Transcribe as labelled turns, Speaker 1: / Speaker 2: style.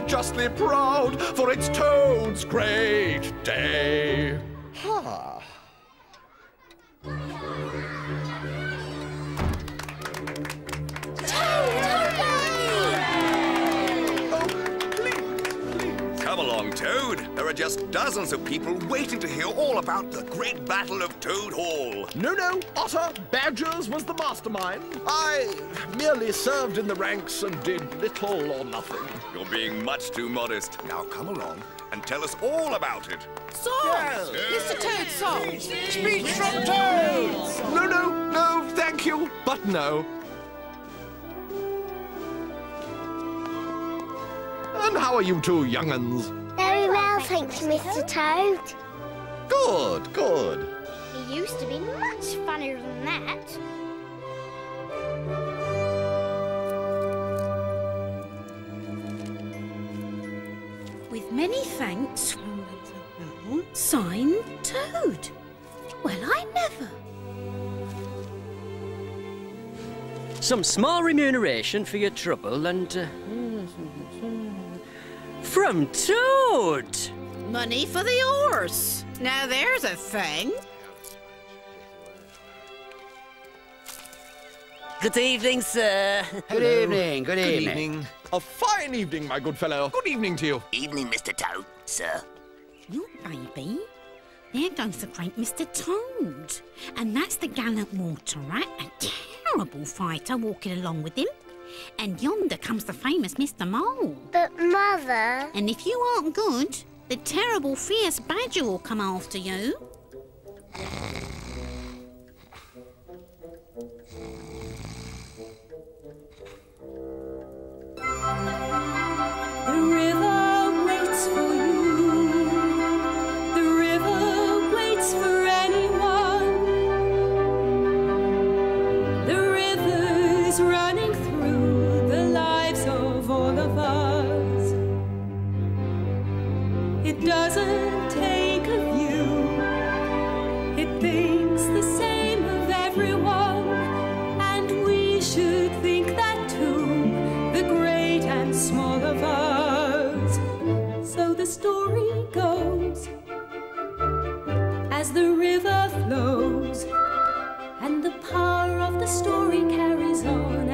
Speaker 1: justly proud, for it's Toad's great day.
Speaker 2: Ah.
Speaker 3: Toad. There are just dozens of people waiting to hear all about the great battle of Toad Hall.
Speaker 1: No, no, Otter Badgers was the mastermind. I merely served in the ranks and did little or nothing.
Speaker 3: You're being much too modest. Now come along and tell us all about it.
Speaker 4: Song! Mr. Toad song!
Speaker 1: Speech from Toad! No, no, no, thank you, but no. And how are you two young'uns?
Speaker 5: Very well, thanks, Mr. Toad.
Speaker 2: Good, good.
Speaker 5: He used to be much funnier than that.
Speaker 6: With many thanks, sign Toad. Well, I never.
Speaker 7: Some small remuneration for your trouble and. Uh, hmm, hmm, hmm. from Toad!
Speaker 4: Money for the horse. Now there's a thing.
Speaker 8: Good evening, sir.
Speaker 2: Good evening, good
Speaker 1: Good
Speaker 2: evening.
Speaker 1: evening. A fine evening, my good fellow. Good evening to you.
Speaker 8: Evening, Mr. Toad, sir.
Speaker 6: Look, baby. There goes the great Mr. Toad. And that's the gallant water rat, a terrible fighter walking along with him. And yonder comes the famous Mr. Mole.
Speaker 5: But, Mother,
Speaker 6: And if you aren't good, the terrible fierce badger will come after you.
Speaker 9: It doesn't take a view. It thinks the same of everyone. And we should think that too, the great and small of us. So the story goes as the river flows, and the power of the story carries on